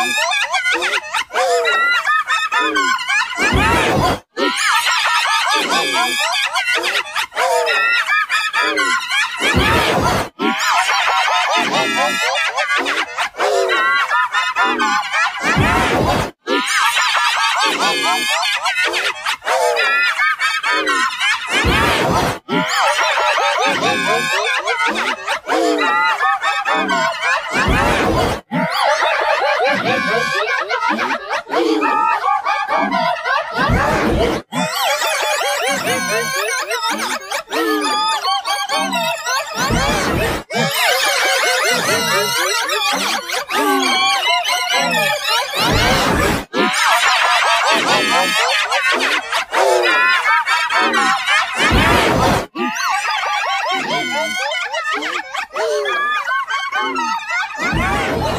Oh, 맞아 맞아 맞아